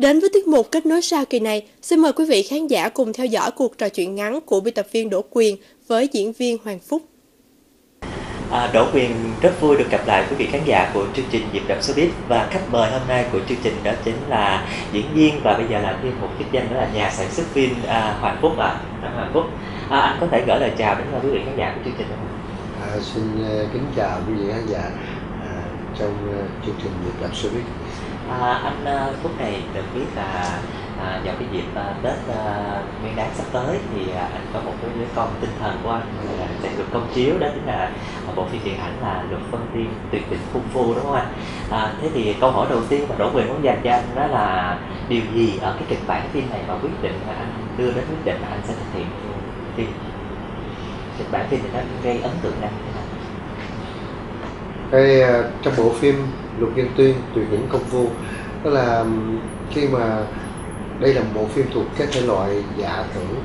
Đến với tiết mục kết nối sau kỳ này, xin mời quý vị khán giả cùng theo dõi cuộc trò chuyện ngắn của biên tập viên Đỗ Quyền với diễn viên Hoàng Phúc. À, Đỗ Quyền rất vui được gặp lại quý vị khán giả của chương trình Nhịp đập showbiz và khách mời hôm nay của chương trình đó chính là diễn viên và bây giờ là thêm một chức danh đó là nhà sản xuất phim à, Hoàng Phúc ạ. À. Hoàng Phúc. À, anh có thể gửi lời chào đến quý vị khán giả của chương trình không? À, xin uh, kính chào quý vị khán giả à, trong uh, chương trình Nhịp đập showbiz. À, anh uh, Phúc này được biết là à, vào cái dịp à, Tết à, Nguyên đán sắp tới thì à, anh có một cái đứa con tinh thần của anh là sẽ được công chiếu đó chính là bộ phim điện ảnh là Luật Phân Tiên Tuyệt đỉnh cung phu đúng không anh? À, thế thì câu hỏi đầu tiên mà Đỗ Quyền muốn dành cho anh đó là điều gì ở cái kịch bản phim này mà quyết định là anh đưa đến quyết định là anh sẽ thực hiện phim kịch bản phim này nó gây ấn tượng anh thế nào? Cái uh, trong bộ phim Luật Nhân Tuyên Tuyệt đỉnh Công Phu đó là khi mà đây là một bộ phim thuộc các thể loại giả tưởng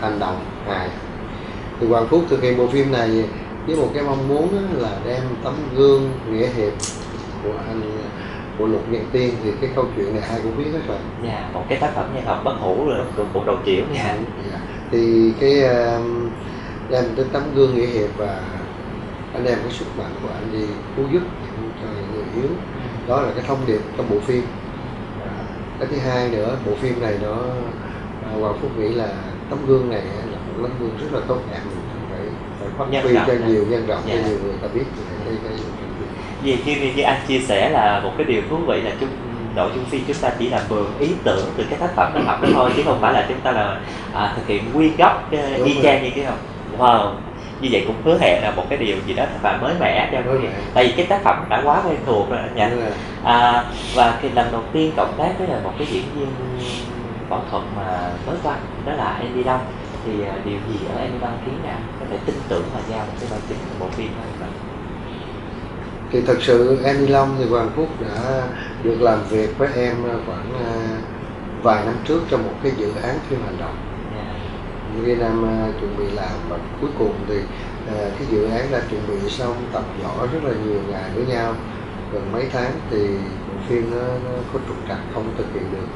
hành động hài. Thì Hoàng Phúc thực hiện bộ phim này với một cái mong muốn là đem tấm gương nghĩa hiệp của anh của lục nhân tiên thì cái câu chuyện này ai cũng biết hết rồi. Dạ một cái tác phẩm nhân vật bất hủ rồi cuộc đầu chiếu nha dạ. thì cái đem tới tấm gương nghĩa hiệp và anh đem cái sức mạnh của anh đi cứu giúp cho người yếu. Đó là cái thông điệp trong bộ phim. Cái thứ hai nữa bộ phim này nó Hoàng Phúc nghĩ là tấm gương này là một tấm gương rất là tốt đẹp. Phải phải phát huy cho nhiều nhân rộng cho nhiều người ta biết cái, cái, vì như như anh chia sẻ là một cái điều thú vị là chúng nội dung phim chúng ta chỉ là mượn ý tưởng từ cái tác phẩm tác phẩm đó thôi chứ không phải là chúng ta là à, thực hiện nguyên gốc y chang như thế không? Wow như vậy cũng hứa hẹn là một cái điều gì đó thật là mới mẻ cho quý vị. tại vì cái tác phẩm đã quá quen thuộc rồi anh nhỉ? À, và cái lần đầu tiên cộng tác với là một cái diễn viên võ thuật mà mới qua đó là Andy Long. Thì uh, điều gì ở Andy Long khiến bạn có thể tin tưởng và giao một cái vai chính của bộ phim này thì thật sự Andy Long thì Hoàng Phúc đã được làm việc với em khoảng uh, vài năm trước trong một cái dự án phim hành động Việt Nam à, chuẩn bị làm và cuối cùng thì à, cái dự án đã chuẩn bị xong tập võ rất là nhiều ngày với nhau. Gần mấy tháng thì bộ phim nó, nó có trục trặc không thực hiện được.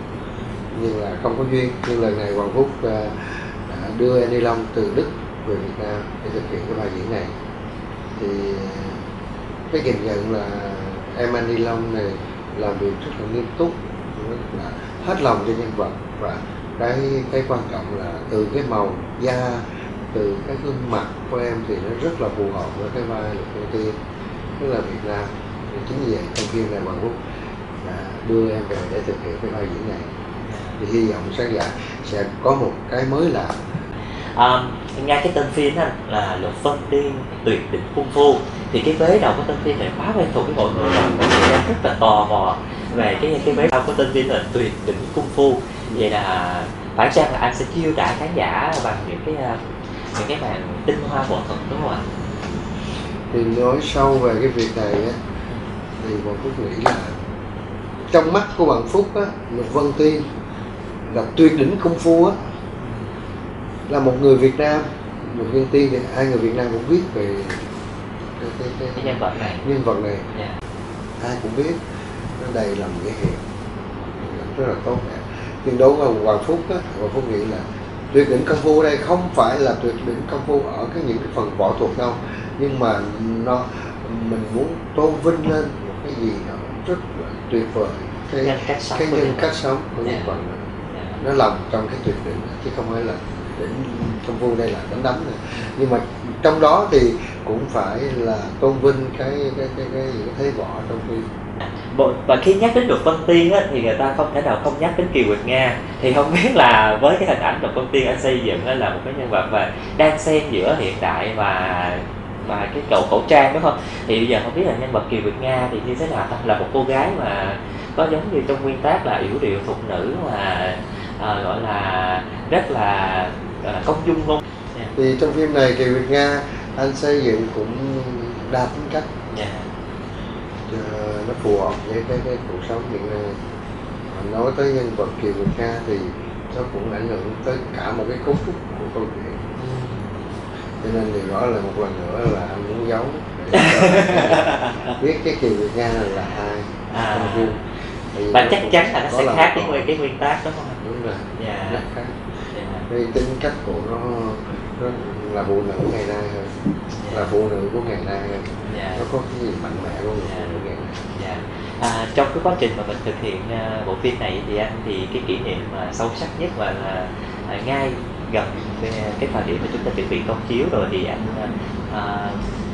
Nhưng là không có duyên. Nhưng lần này Hoàng Phúc à, đã đưa Annie Long từ Đức về Việt Nam để thực hiện cái bài diễn này. Thì cái nhìn nhận là em Annie Long này làm việc rất là nghiêm túc rất là hết lòng cho nhân vật và cái cái quan trọng là từ cái màu da từ cái gương mặt của em thì nó rất là phù hợp với cái vai lục đầu tiên. Tức là Việt Nam thì chính vì vậy trong phim này Hoàng Quốc đã đưa em về để thực hiện cái vai diễn này. Thì hy vọng khán giả dạ sẽ có một cái mới lạ. À, nghe cái tên phim đó là luật phân tiên tuyệt đỉnh cung phu. Thì cái vế đầu của tên phim này quá quen thuộc với mọi người. Rồi rất là tò mò về cái cái vế đầu của tên phim là tuyệt đỉnh cung phu vậy là phải chăng là anh sẽ chiêu đãi khán giả bằng những cái những cái màn tinh hoa võ thuật đúng không ạ? Thì nói sâu về cái việc này á thì Hoàng Phúc nghĩ là trong mắt của Hoàng Phúc á Lục Vân Tiên là tuyệt đỉnh công phu á. Là một người Việt Nam Lục Vân Tiên thì ai người Việt Nam cũng biết về cái, cái, cái, cái nhân vật này. nhân vật này. Yeah. ai cũng biết nó đầy lòng nghĩa hiệp. Rất là tốt đẹp nhưng đối với Hoàng Phúc á Hoàng Phúc nghĩ là tuyệt đỉnh công phu đây không phải là tuyệt đỉnh công phu ở cái những cái phần võ thuật đâu nhưng mà nó mình muốn tôn vinh lên một cái gì đó rất là tuyệt vời cái nhân cách sống cái nhân cách sống của nhân Yeah. vật Yeah. nó nằm trong cái tuyệt đỉnh chứ không phải là đỉnh công phu đây là đánh đấm này nhưng mà trong đó thì cũng phải là tôn vinh cái cái cái cái, những cái thế võ trong Bộ- và khi nhắc đến luật Vân Tiên á, thì người ta không thể nào không nhắc đến Kiều Nguyệt Nga. Thì không biết là với cái hình ảnh luật Vân Tiên anh xây dựng á, là một cái nhân vật và đang xen giữa hiện đại và và cái cậu khẩu trang đúng không? Thì bây giờ không biết là nhân vật Kiều Nguyệt Nga thì như thế nào ta? Là một cô gái mà có giống như trong nguyên tác là yếu điệu thục nữ mà à, gọi là rất là gọi là công dung không thì trong phim này Kiều Nguyệt Nga anh xây dựng cũng đa tính cách nó phù hợp với cái cái cuộc sống hiện nay. Mà nói tới nhân vật Kiều Việt Nga thì nó cũng ảnh hưởng tới cả một cái cấu trúc của câu chuyện. Cho nên thì nói là một lần nữa là anh muốn giấu biết cái Kiều Việt Nga là ai. À. và nó chắc chắn là nó sẽ khác với cái nguyên tác đúng không đúng rồi. Dạ. Rất khác. Dạ. Cái tính cách của nó, nó là phụ nữ ngày nay hơn là phụ nữ của ngày nay hơn dạ. Nó có cái gì mạnh mẽ của người phụ nữ ngày nay? Dạ. À, trong cái quá trình mà mình thực hiện à, bộ phim này thì anh thì cái kỷ niệm mà sâu sắc nhất và là à, ngay gần cái, cái thời điểm mà chúng ta chuẩn bị công chiếu rồi thì anh à,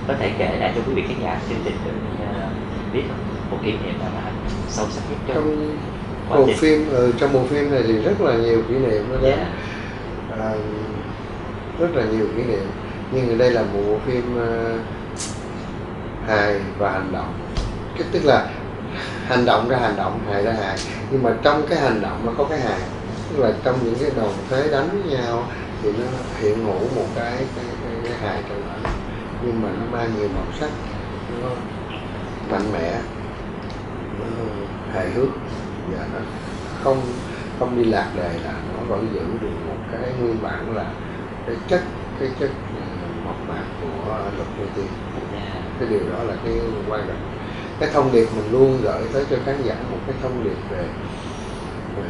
có thể kể lại cho quý vị khán giả chương trình được à, biết không? một kỷ niệm mà anh sâu sắc nhất trong trong bộ trình? phim ừ, trong bộ phim này thì rất là nhiều kỷ niệm đến dạ. À, rất là nhiều kỷ niệm. Nhưng ở đây là một bộ phim uh, hài và hành động. Cái tức là hành động ra hành động hài ra hài. Nhưng mà trong cái hành động nó có cái hài. Tức là trong những cái đòn thế đánh với nhau thì nó hiện hữu một cái cái, cái, cái hài trong đó. Nhưng mà nó mang nhiều màu sắc nó mạnh mẽ nó hài hước. Và nó không không đi lạc đề là nó vẫn giữ được một cái nguyên bản là cái chất cái chất ờ, mộc mạc của luật vô tiên cái điều đó là cái quan trọng. Cái thông điệp mình luôn gửi tới cho khán giả một cái thông điệp về về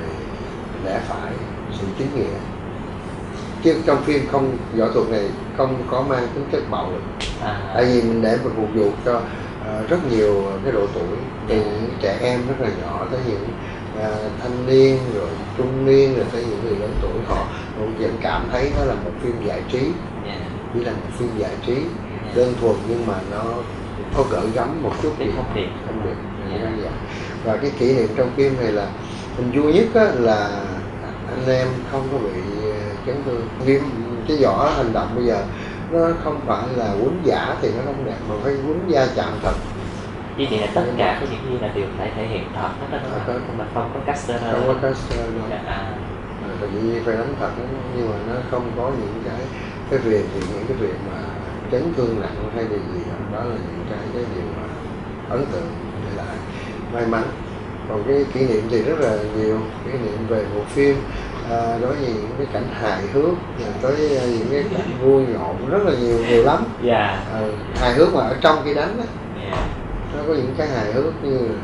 lẽ phải sự chính nghĩa. Chứ trong phim không võ thuật này không có mang tính chất bạo lực. À, tại vì mình để mình phục vụ cho ờ, rất nhiều cái độ tuổi từ những trẻ em rất là nhỏ tới những ờ, thanh niên rồi trung niên rồi tới những người lớn tuổi họ cũng vẫn cảm thấy nó là một phim giải trí. Dạ. Chỉ là một phim giải trí. Dạ. đơn thuần nhưng mà nó có gợi gắm một chút gì. thông điệp thông điệp Dạ. và cái kỷ niệm trong phim này là mình vui nhất á, là anh em không có bị ờ, chấn thương. Phim cái võ hành động bây giờ nó không phải là quấn giả thì nó không đẹp mà phải quấn da chạm thật. Như vậy là tất cả cái những gì là đều phải thể hiện thật hết đó đúng Thật không không có caster không có caster đâu. À, à, tại vì phải đánh thật đó, nhưng mà nó không có những cái cái việc thì những cái việc mà chấn thương nặng hay là gì đó, đó là những cái cái điều mà ấn tượng để lại. May mắn. Còn cái kỷ niệm thì rất là nhiều kỷ niệm về bộ phim à, đối với những cái cảnh hài hước tới à, những cái cảnh vui nhộn rất là nhiều nhiều lắm. Dạ. À, hài hước mà ở trong khi đánh á dạ. Nó có những cái hài hước như à,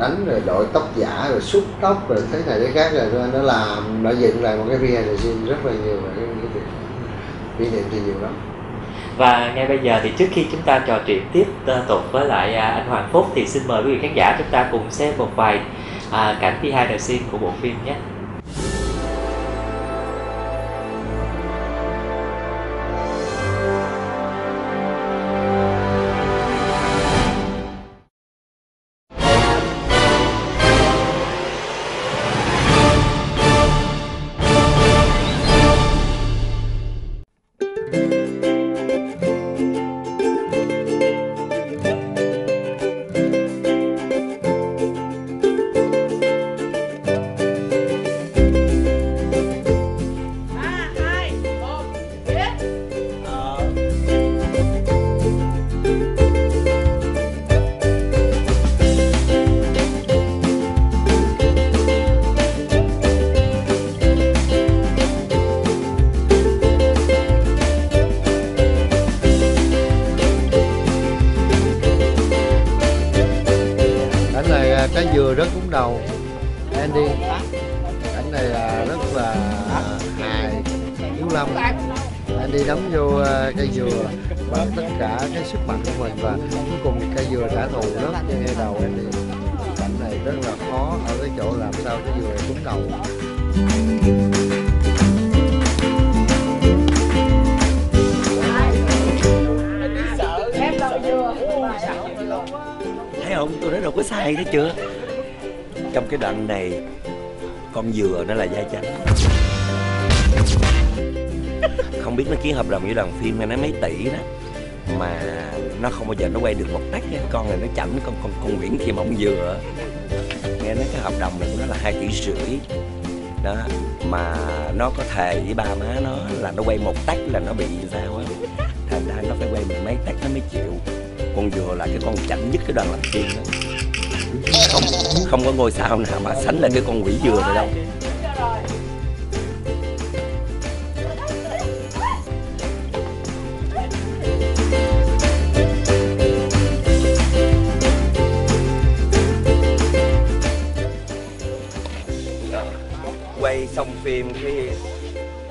đánh rồi đội tóc giả rồi xúc tóc rồi thế này thế khác rồi nó làm nó dựng lại một cái behind the rất là nhiều về cái, việc kỷ niệm thì nhiều lắm Và ngay bây giờ thì trước khi chúng ta trò chuyện tiếp ờ, tục với lại à, anh Hoàng Phúc thì xin mời quý vị khán giả chúng ta cùng xem một vài à, cảnh behind the scene của bộ phim nhé. Cái dừa rất cúng đầu. Andy cảnh này là rất là hài. Hiếu lâm Andy đấm vô ờ, cây dừa bằng tất cả cái sức mạnh của mình và cuối cùng cây dừa trả thù rất ngay đầu Andy cảnh này rất là khó ở cái chỗ làm sao cái dừa cúng đầu. Thấy không? Tôi nói đâu có sai thấy chưa? Trong cái đoạn này, con dừa nó là da trắng. Không biết nó ký hợp đồng với đoàn phim hay nó mấy tỷ đó, mà nó không bao giờ nó quay được một tách nha. Con này nó chảnh, con con con Nguyễn Thị Mộng Dừa. Nghe nói cái hợp đồng này của nó là hai tỷ rưỡi. Đó, mà nó có thề với ba má nó là nó quay một tách là nó bị sao á đây mười mấy tách nó mấy triệu, con dừa là cái con chảnh nhất cái đoàn làm phim, đó. Không không có ngôi sao nào mà sánh lại cái con quỷ dừa rồi đâu. Quay xong phim khi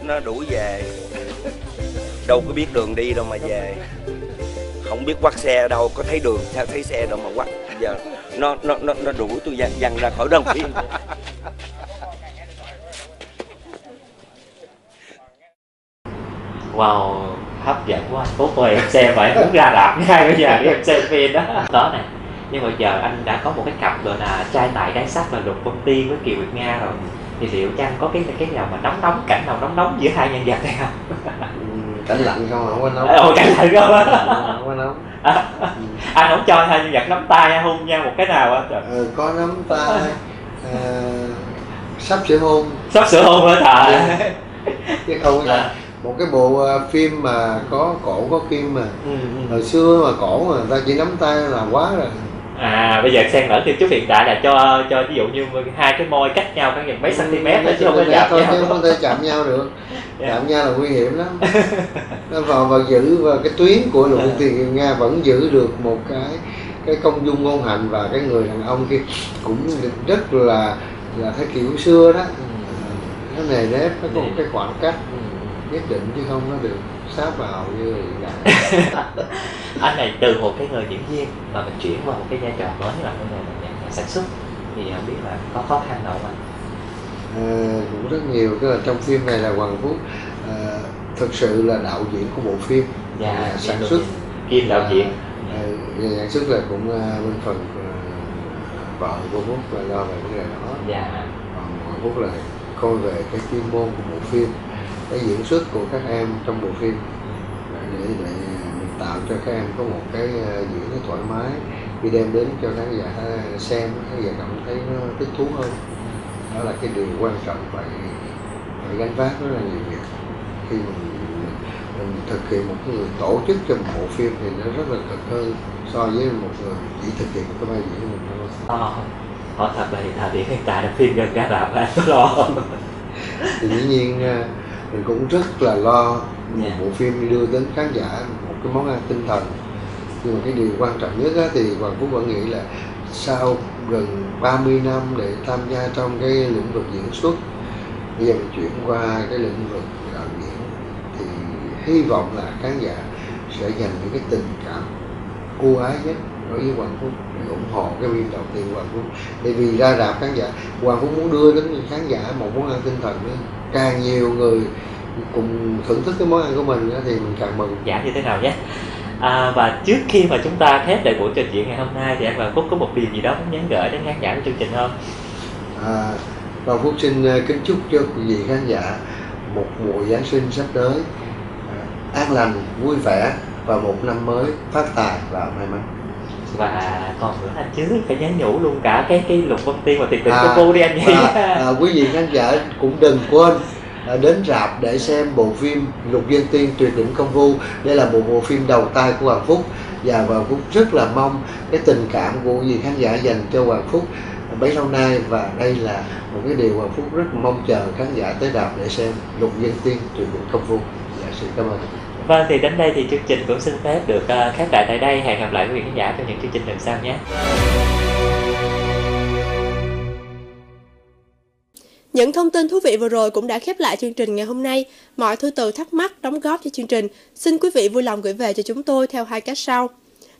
nó đuổi về đâu có biết đường đi đâu mà về. Không biết quắt xe đâu có thấy đường sao thấy xe đâu mà quắt giờ nó nó nó nó đuổi tôi văng văng ra khỏi đoàn phim wow hấp dẫn quá. Phúc ơi em xem vậy muốn ra rạp ngay bây giờ em xem phim đó. Đó nè. Nhưng mà giờ anh đã có một cái cặp gọi là trai tài gái sắc là lục công ty với kiều việt nga rồi. Thì liệu chăng có cái cái nào mà nóng nóng cảnh nào nóng nóng giữa hai nhân vật này không? Ừ, cảnh lạnh không không có nóng ồ cảnh lạnh không á không có nóng À, anh không cho hai nhân vật nắm tay hôn nhau một cái nào á Trời, Ờ, có nắm tay. Ờ, sắp sửa hôn. Sắp sửa hôn hả thà chứ không À. là một cái bộ ờ, phim mà có cổ có kim mà ừ, ừ. hồi xưa mà cổ mà người ta chỉ nắm tay là quá rồi à bây giờ xen lẫn thêm chút hiện tại là cho cho ví dụ như hai cái môi cách nhau khoảng mấy cm thôi chứ không có chạm thôi chứ nhau không thể chạm nhau được. Dạ. chạm nhau là nguy hiểm lắm. Nó vào và giữ và cái tuyến của lục Dạ. tiền nga vẫn giữ được một cái cái công dung ngôn hạnh và cái người đàn ông kia cũng rất là là theo kiểu xưa đó. Nó nề nếp nó có một cái khoảng cách nhất định chứ không có được sát vào như đại anh này từ một cái người diễn viên mà mình chuyển qua một cái vai trò mới là cái người nhà, nhà sản xuất. Thì không biết là có khó khăn nào không anh. Ờ, cũng rất nhiều cái là trong phim này là Hoàng Phúc ờ, thực sự là đạo diễn của bộ phim. Dạ, nhà sản kim xuất. kim đạo diễn. Ờ, nhà sản xuất là cũng ờ, bên phần ờ, vợ của Phúc là lo về vấn đề đó. Dạ. Còn Hoàng Phúc là coi về cái chuyên môn của bộ phim cái diễn xuất của các em trong bộ phim. Để, để, mình tạo cho các em có một cái ờ, diễn nó thoải mái khi đem đến cho khán giả xem khán giả cảm thấy nó thích thú hơn. Đó là cái điều quan trọng phải phải gánh vác rất là nhiều việc. Khi mình, mình thực hiện một cái người tổ chức cho một bộ phim thì nó rất là cực hơn so với một người chỉ thực hiện một cái vai diễn mình thôi. Ờ, hỏi thật là hiện điểm hiện tại là phim gần ra rạp anh có lo không? thì dĩ nhiên à, mình cũng rất là lo một Dạ. bộ phim đưa đến khán giả một cái món ăn tinh thần nhưng mà cái điều quan trọng nhất á, thì Hoàng Phúc vẫn nghĩ là sau gần 30 năm để tham gia trong cái lĩnh vực diễn xuất bây giờ mình chuyển qua cái lĩnh vực đạo diễn thì hy vọng là khán giả sẽ dành những cái tình cảm ưu ái nhất đối với Hoàng Phúc ủng hộ cái phim đầu tiên Hoàng Phúc. Tại vì ra rạp khán giả Hoàng Phúc muốn đưa đến khán giả một món ăn tinh thần nữa càng nhiều người cùng thưởng thức cái món ăn của mình á thì mình càng mừng. Dạ như thế nào nhé? À, và trước khi mà chúng ta khép lại buổi trò chuyện ngày hôm nay thì anh Hoàng Phúc có một điều gì đó muốn nhắn gửi đến khán giả của chương trình không? À, Hoàng Phúc xin ờ, kính chúc cho quý vị khán giả một mùa Giáng sinh sắp tới. À, an lành, vui vẻ và một năm mới phát tài và may mắn. Và còn nữa anh chứ phải nhắn nhủ luôn cả cái cái lục vân tiên và tuyệt đỉnh À, cô đi anh nhỉ? Và à, quý vị khán giả cũng đừng quên à, đến rạp để xem bộ phim Lục Dân Tiên Tuyệt đỉnh công phu. Đây là một bộ phim đầu tay của Hoàng Phúc và Hoàng Phúc rất là mong cái tình cảm của quý vị khán giả dành cho Hoàng Phúc bấy lâu nay và đây là một cái điều Hoàng Phúc rất mong chờ khán giả tới rạp để xem Lục Dân Tiên Tuyệt đỉnh công phu. Dạ, xin cảm ơn. Vâng thì đến đây thì chương trình cũng xin phép được uh, khép lại tại đây. Hẹn gặp lại quý vị khán giả trong những chương trình lần sau nhé. Những thông tin thú vị vừa rồi cũng đã khép lại chương trình ngày hôm nay. Mọi thư từ thắc mắc, đóng góp cho chương trình, xin quý vị vui lòng gửi về cho chúng tôi theo hai cách sau.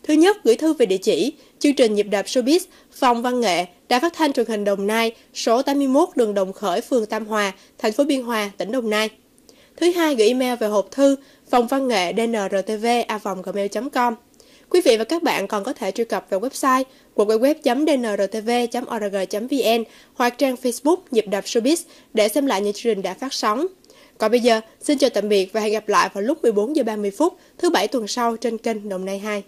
Thứ nhất, gửi thư về địa chỉ chương trình nhịp đạp showbiz, phòng văn nghệ, đài phát thanh truyền hình Đồng Nai, số 81 đường Đồng Khởi, phường Tam Hòa, thành phố Biên Hòa, tỉnh Đồng Nai. Thứ hai, gửi email về hộp thư phòng văn nghệ dnrtv gmail.com. Quý vị và các bạn còn có thể truy cập vào website www.dnrtv.org.vn hoặc trang Facebook Nhịp đập Showbiz để xem lại những chương trình đã phát sóng. Còn bây giờ, xin chào tạm biệt và hẹn gặp lại vào lúc 14 giờ 30 phút thứ bảy tuần sau trên kênh Đồng Nai 2.